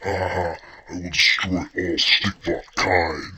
Ha ha, I will destroy all Stickbot kind.